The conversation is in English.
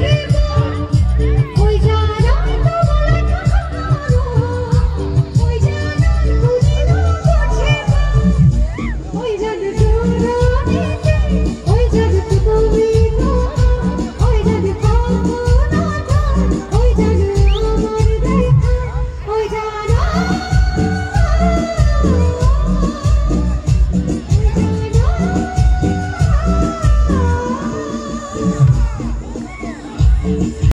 Keep